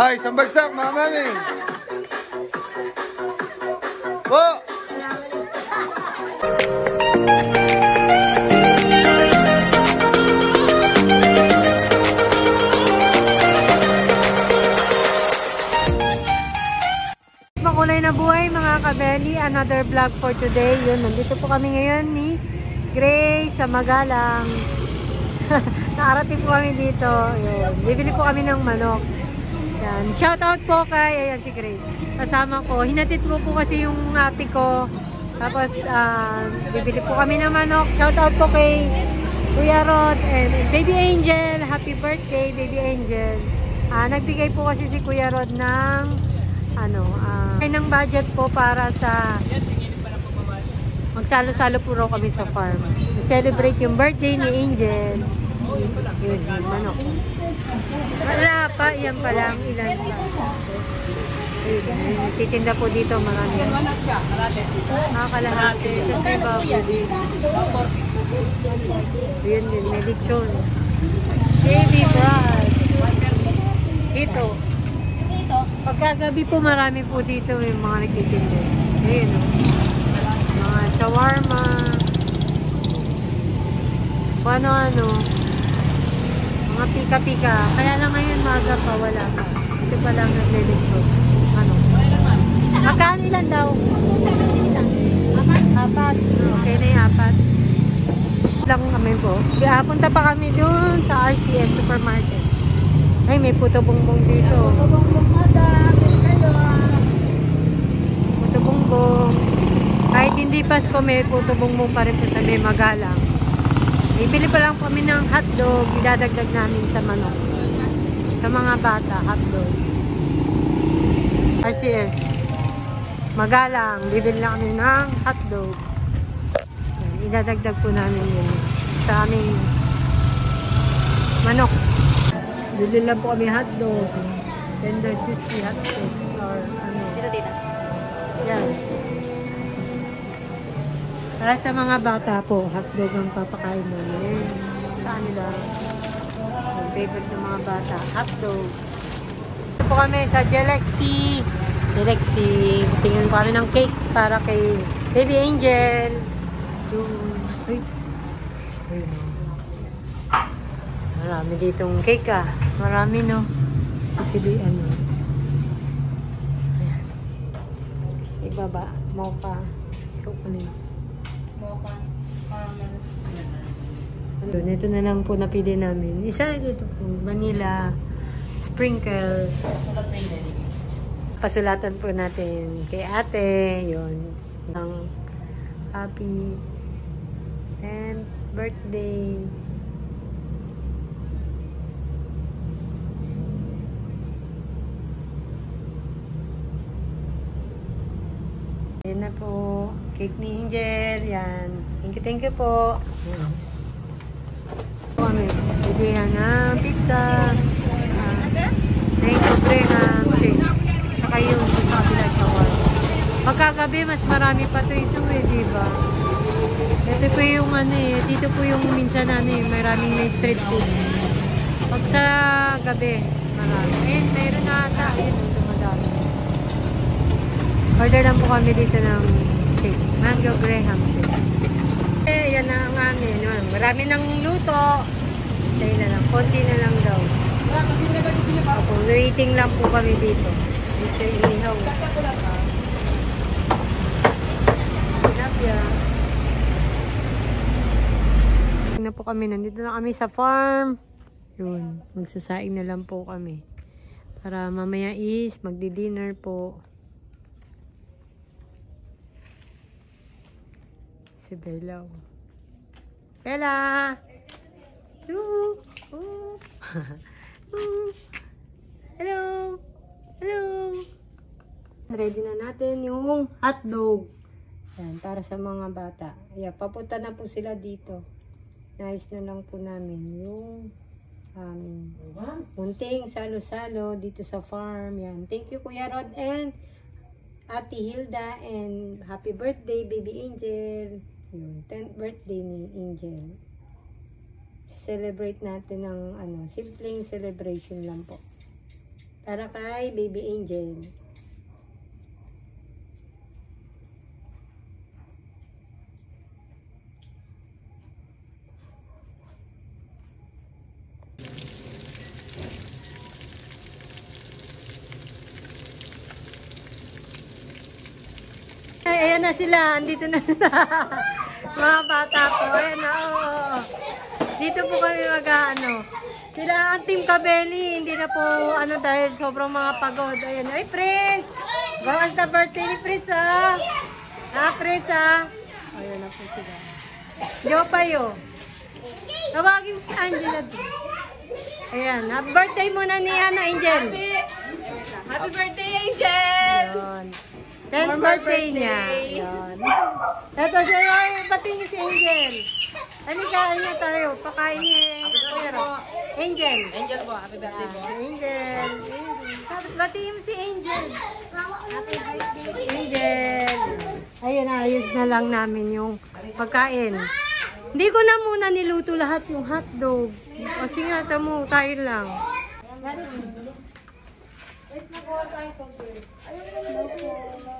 Ay, isang bagsak, mga mami. Po! Makulay na buhay mga kabeli, another vlog for today. Yun, nandito po kami ngayon ni Grace sa Magalang. Nakarating po kami dito. Yun, bibili po kami ng manok. Yan. Shout out po kay, ayan si Grace. Kasama ko. Hinatid ko po kasi yung ate ko. Tapos, ah, bibili po kami ng manok. Shout out po kay Kuya Rod and Baby Angel. Happy birthday, Baby Angel. Ah, nagbigay po kasi si Kuya Rod ng ano, ah, ng budget po para sa magsalo-salo po kami sa farm. celebrate yung birthday ni Angel. Yun, yung manok. Wala pa, yan pa lang, ilan pa. Titinda po dito marami. Nakakalahati. Tapos may baboy din. Ayun yun, may lechon. Baby bride. Dito. Pagkagabi po marami po dito may mga nagtitinda. Ayun o. Mga shawarma. Kung ano-ano. Mga pika-pika. Kaya lang ngayon maga pa wala pa. Ito pa lang naglilitsyon. Ano? Magkano ilan daw? Apat. Okay na yung apat. Lang kami po. Kaya punta pa kami dun sa RCS Supermarket. Ay, may puto bongbong dito. Puto bongbong. Kahit hindi Pasko, may puto bongbong pa rin po sa may magalang. Bibili pa lang kami ng hotdog, idadagdag namin sa manok. Sa mga bata, hotdog. RCS. Magalang, bibili lang kami ng hotdog. Idadagdag po namin yun sa aming manok. Bili lang po kami hotdog. Tender juicy hotdogs or ano. Dito, dito. Yan. Para sa mga bata po, hotdog ang papakain namin. Sa kanila, yung favorite ng mga bata, hotdog. Ito po kami sa Jelexi. Jelexi. Tingnan po kami ng cake para kay Baby Angel. Yung, ay, ay. Marami ditong cake ah. Marami no. Pili ano. Ayan. Sa ibaba, mocha. Ikaw pa na. Doon, ito na lang po napili namin. Isa ito po, vanilla, sprinkle. Pasulatan po natin kay ate, yon ng happy 10th birthday. Yan na po. Cake ni Angel. Yan. Thank you, thank you po. Yan. Po kami. Bibigyan ng pizza. Ah, Thank you, Graham. Shake. Saka yung kabilang kawal. Pagkagabi, mas marami pa to ito eh, di ba? Ito po yung ano eh, dito po yung minsan ano eh, maraming may street food. Pag sa gabi, marami. Ayun, mayroon na ata. Ayun, ito madami. Order lang po kami dito ng. Mango Graham shake. Eh, yan na ang amin. Yun. Marami ng luto. Dahil na lang. Konti na lang daw. Ako, waiting lang po kami dito. Gusto inihaw. Tilapia. na po kami. Nandito na kami sa farm. Yun. Magsasaing na lang po kami. Para mamaya is magdi-dinner po. Si Bella. oh. Bella! Ooh. Ooh. Hello! Hello! Ready na natin yung hotdog. Yan, para sa mga bata. Ayan, papunta na po sila dito. Nice na lang po namin yung aming munting salo-salo dito sa farm. Yan. Thank you Kuya Rod and Ate Hilda and happy birthday baby Angel. Yun, 10th birthday ni Angel. Celebrate natin ng ano, simpleng celebration lang po. Para kay Baby Angel. Ay, ayan na sila. Andito na Mga bata po. Ayan na. oo. Dito po kami mag-ano. Sila ang Team Kabeli. Hindi na po ano dahil sobrang mga pagod. Ayan. Ay, Prince! Gawas na birthday ni Prince, ah. Ah, Prince, ah. Ayan na po sila. Yo pa yo. Tawagin si Angela. Ayan. Happy birthday muna ni Ana Angel. Happy birthday, Angel! Yun. 10th birthday niya. Yun. Ito siya yung pati niyo si Angel. Halika, halika tayo. Pakain niya. Angel. Angel po, happy birthday po. Angel. Tapos batiin mo si Angel. Angel. Ayun, ayos na lang namin yung pagkain. Hindi ko na muna niluto lahat yung hotdog. Kasi nga, tamo, tayo lang. Ayun, puntahan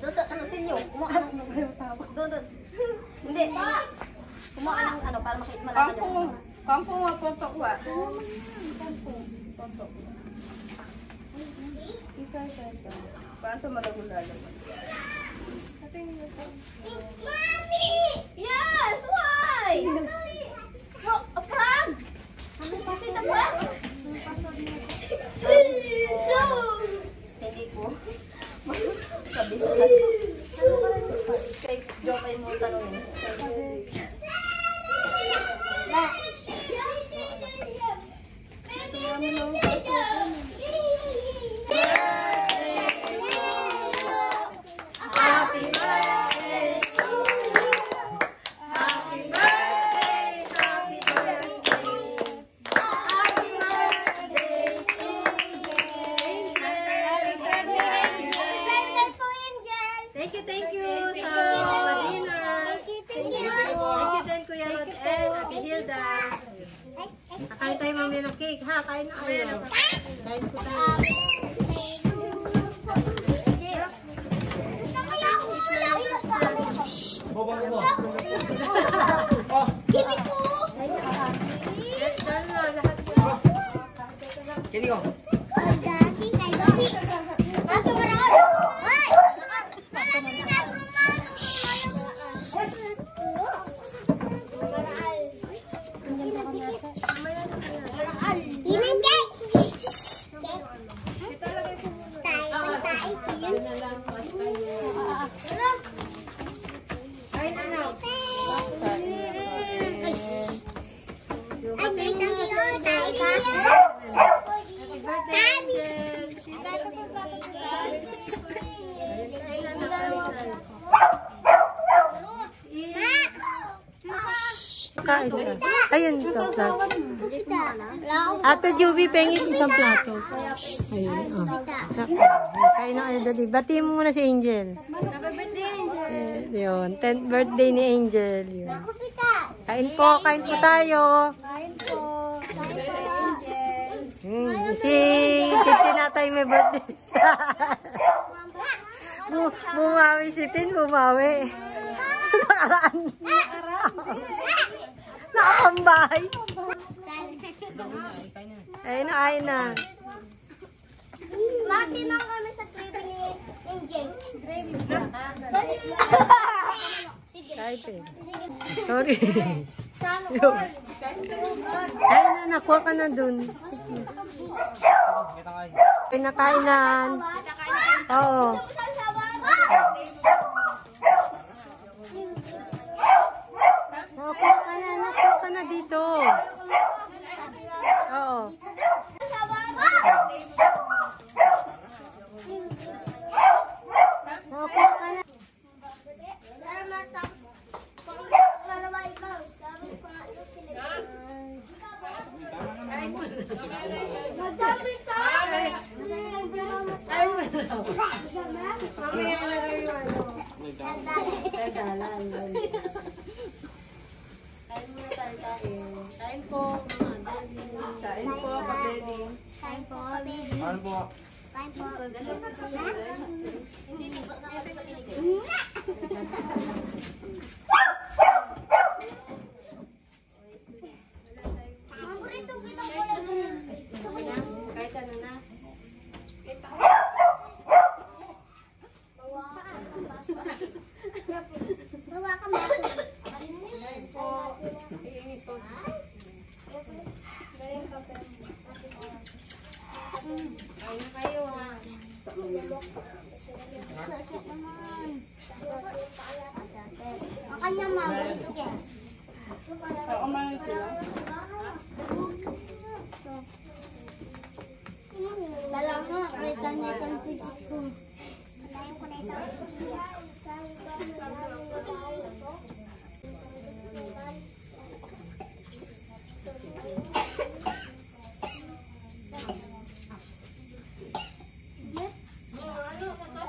Doon sa ano sinyo, kumuha ng doon doon. Hindi. Kumuha ng ano para makita malaki Kangkong. Kangkong ang pagkakwa. Paano malagulalo? Mommy! Yes! Why? No, a prank! Is it a prank? So... Hindi ko. Sabi sa Kay Jokay mo tanongin. Happy birthday to you. Happy birthday, happy birthday. Happy birthday to you. Happy birthday po, Angel. Thank you, thank you sa dinner. Thank you, thank you. Thank you din, Kuya Rod and Ate Hilda. Kakain tayo mamaya ng cake, ha? Kain na kayo. Kain po tayo. Dalo, lahat po. Kain na lang. Kain na lang. Happy birthday, Angel. Kain na lang. Kain ka. Ayun, ito, plato. Ate Juby, pengin isang plato. Ayun, oh. Kain na kayo, dali. Batiin mo muna si Angel. Eh, yun, 10th birthday ni Angel. Yun. Kain po, kain po tayo. Hmm, si si Natay may birthday. Bu bumawi si Tin, bumawi. Nakaraan. Nakapambahay. Ayun na, ayun na. Mati lang kami sa gravy ni Angel. Gravy? Sige. Sorry. Ayun na, nakuha ka na dun. Kain na kainan. Oo. と。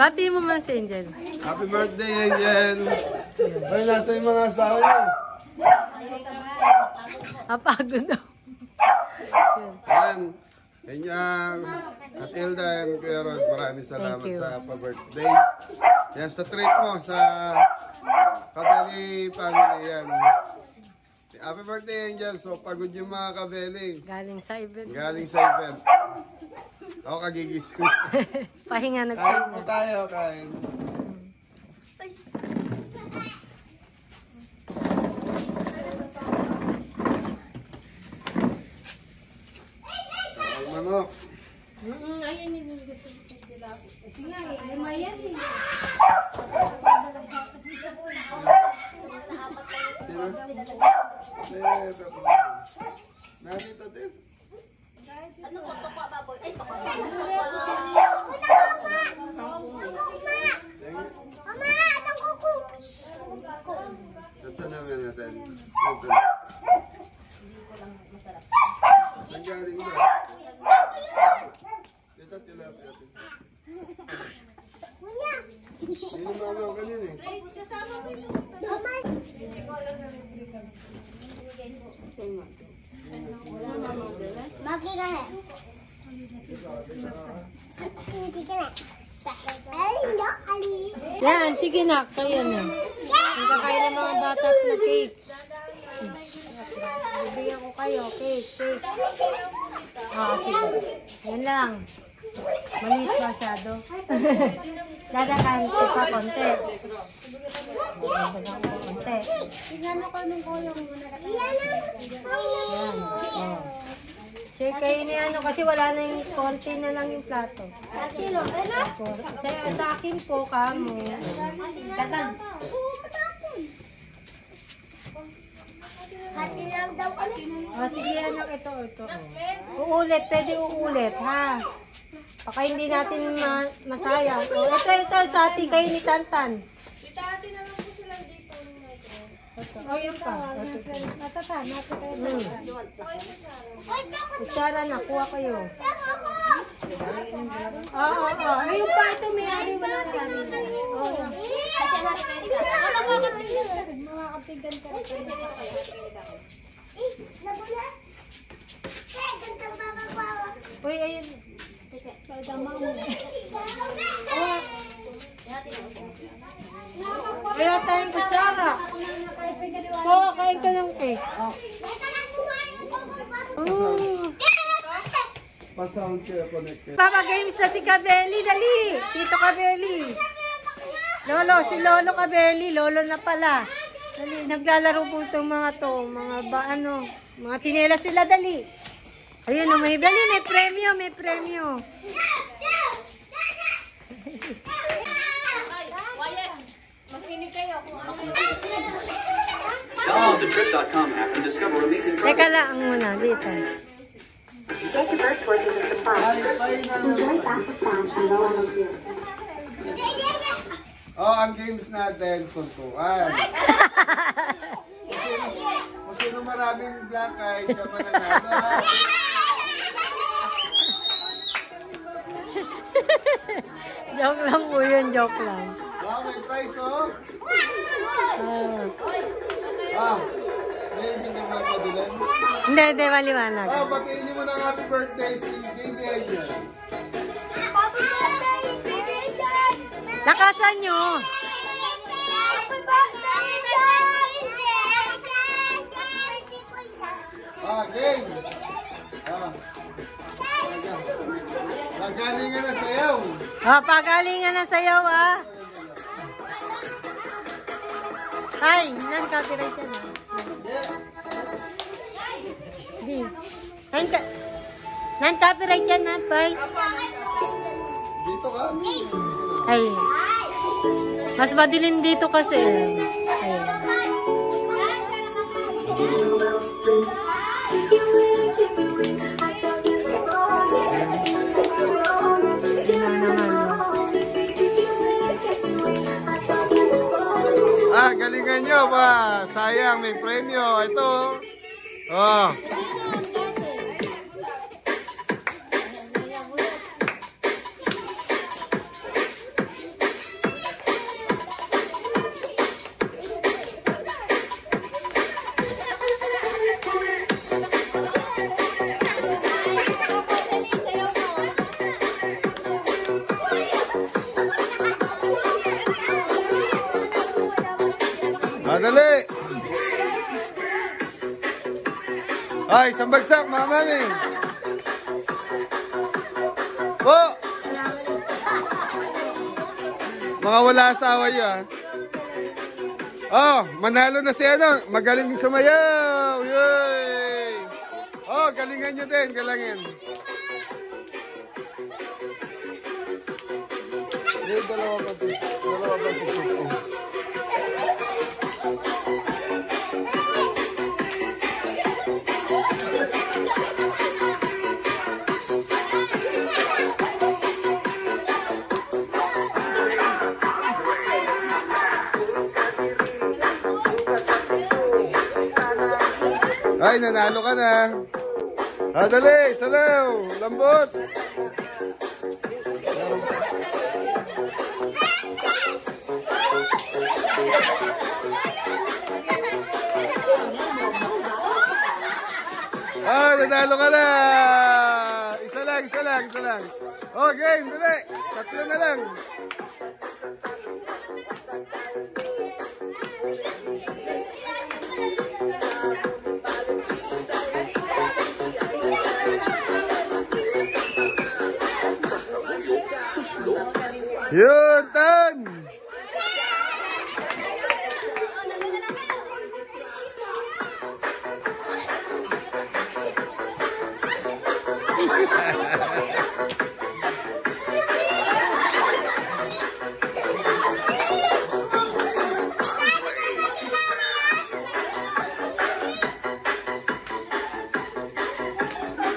Kape mo? Man si Angel. Happy birthday, Angel! Ay, nasa yung mga asawa niyo. Napagod daw. Yan. Kanyang at Hilda and Kuya Rod, maraming salamat Thank you. sa pa-birthday. Yan sa treat mo sa Kabeli family yan. Happy birthday, Angel. So, pagod yung mga Kabeli. Galing sa event. Galing sa event. Ako kagigising. Pahinga Kain po nagpahinga. tayo, kain. Kain manok. Sino? Eh, ito. Nakita din. Ano ko to pa baboy? Ay, to Mama! Mama, atong kuko. Ito namin natin. Saan galing ba? Ito. Kuya, Sino mama ko kanina eh? mama. Maki ka na. Maki ka na. Ay, no, Ali. Yan, sige na. Kayo na. Ang kakain ng mga bata na cake. Bibigyan ko kayo. Cake, cake. Ah, sige. Yan lang. Maliit masyado. Dadakan ko pa konti. Dadakan ko konti. Tingnan mo ko nung kuya mo na. Yan Yan. Oh. Share kayo ni ano kasi wala na yung konti na lang yung plato. Sino? Ano? Sa, sa akin po kamo. Katan. Hati lang daw. O sige anak, ito, ito. Uulit, pwede uulit, ha? Baka hindi natin ma masayang. O, ito, ito, sa atin kayo ni Tantan. Ito. O, yun pa. Natata, natata kayo. Hmm. Kutsara na, kuha kayo. Oo, oo, oo. Ayun pa, ito may ari, wala na ari. Oo. Eh, nabula. Eh, gantang bababawa. Uy, ayun. Kaya tayong kutsara. Oo, kain ka ng cake. Bababawa. Oh. Pa-sound siya connected. Papa Games na si Kabeli, dali. Tito Kabeli. Lolo, si Lolo Kabeli. Lolo na pala. Dali, naglalaro po itong mga to. Mga ba, ano, mga tinela sila, dali. Ayun, oh, may, dali, may premyo, may premyo. Download the Trip.com app and discover amazing travel. Teka lang muna, dito. Get diverse sources of. Enjoy and low. Oh, ang games natin, suntukan. Kung sino, maraming black eyes, siya mananalo. ha? Joke lang po yun, joke lang. Wow, may prize, oh. Ah. Ah, may hindi ka magpadilan. Hindi, hindi, maliwanag. Oh, batiin niyo muna happy birthday si Baby Angel. Lakasan nyo. Ah, game. Ah. Magalingan na sayaw. Oh, pagalingan na sayaw, ah. Ay, non-copyright yan, ah. Di. Non- Non-copyright yan, ah, bye. Dito ka. Ay. Mas madilim dito kasi. Ay. Nyo ba? Sayang, may premyo. Ito. Oh. Isang bagsak, mga mami. Po. Mga wala asawa yun. Oh, manalo na si ano, magaling sumayaw. Yay! Oh, galingan nyo din, galangin. Yung dalawa pa dalawa pa dito. Nanalo ka na. Ah, dali, salaw, lambot. Ah, nanalo ka na. Isa lang, isa lang, isa lang. Oh, game, dali. Tatlo na lang. Yun, tan!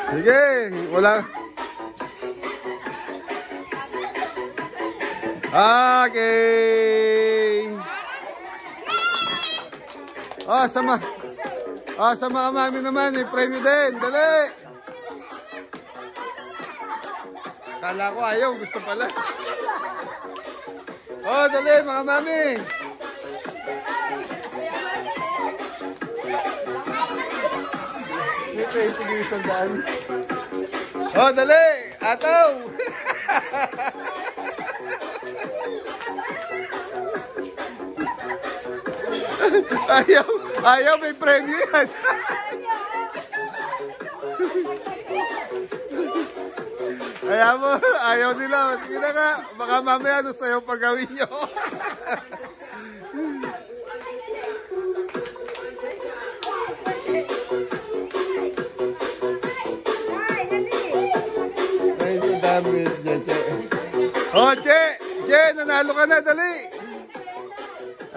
Sige, wala. Okay. Ah, sama. Ah, sa mga mami naman, may premyo din. Dali. Kala ko ayaw, gusto pala. Oh, dali mga mami. May 20 isang daan. Oh, dali. Ataw. Ayaw, ayaw, may premyo yan. Kaya mo, ayaw nila. Sige na nga, baka mamaya ano sa'yo pag gawin nyo. Ay, sa dami, Che. Oh, Che! Che, nanalo ka na, dali!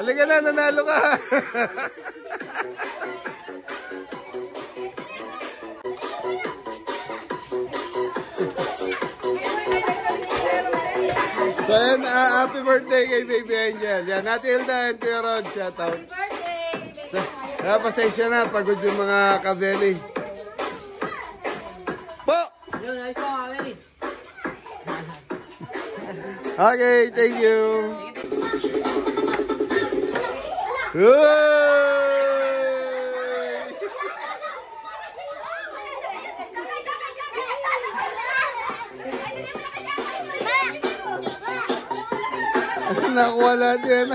Halika na, nanalo ka. so yan, ah, happy birthday kay Baby Angel. Yan, Ate Hilda and Kuya Rod, shout out. So, kaya pasensya na, pagod yung mga kabeli. Po! Okay, thank you. Nakuha yan.